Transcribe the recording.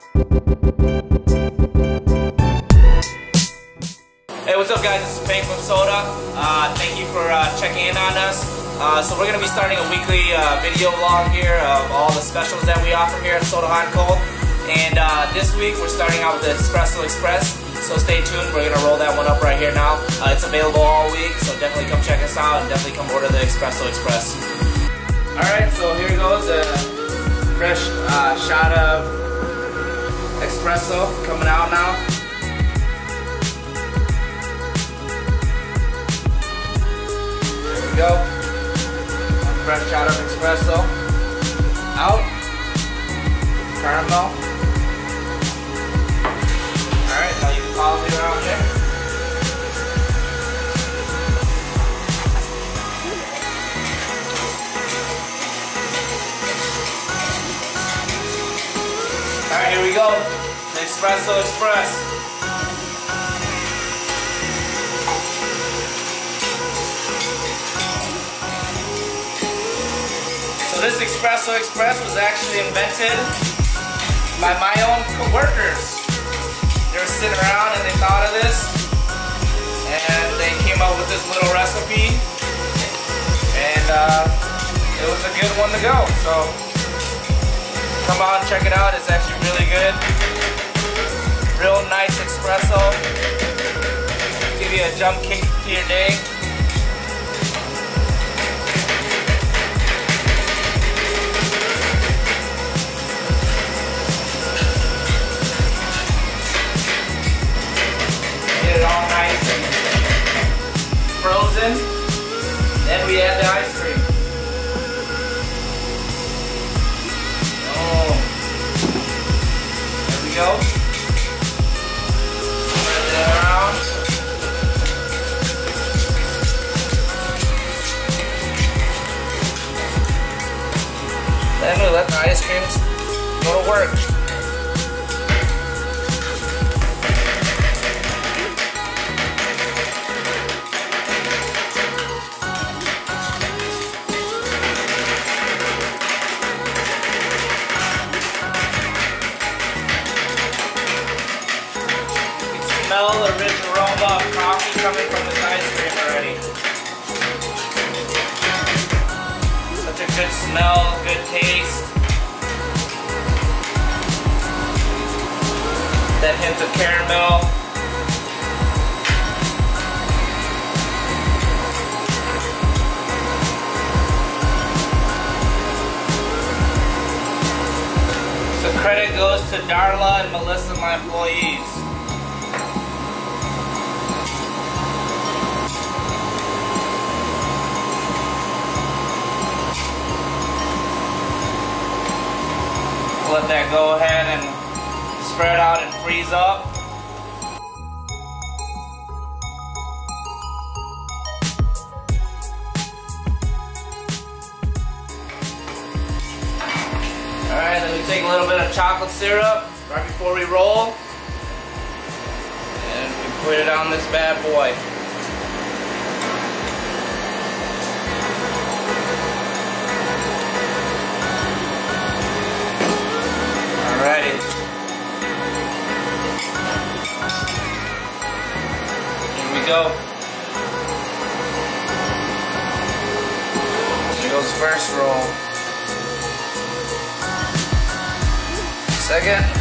Hey, what's up guys? This is Pink from Sota. Uh, thank you for uh, checking in on us. Uh, so we're going to be starting a weekly uh, video vlog here of all the specials that we offer here at Sota Hot Cold. And uh, this week we're starting out with the Espresso Express. So stay tuned, we're going to roll that one up right here now. Uh, it's available all week, so definitely come check us out and definitely come order the Espresso Express. Alright, so here goes a fresh shot of espresso coming out now. go. Fresh shot of espresso. Out. Caramel. Alright, now you can follow me around here. Alright, here we go. Espresso Express. this Espresso Express was actually invented by my own co-workers. They were sitting around and they thought of this and they came up with this little recipe and uh, it was a good one to go. So come on, check it out. It's actually really good. Espresso. Give you a jump kick to your day. Get it all nice and frozen. Then we add the ice cream. Oh. There we go. Cream go to work. smell the rich aroma of coffee coming from this ice cream already. Such a good smell, good taste. Hint of caramel. So credit goes to Darla and Melissa, my employees. let that go ahead and spread out and freeze up. Alright, then we take a little bit of chocolate syrup right before we roll. And we put it on this bad boy. Go. Here goes first roll. Second.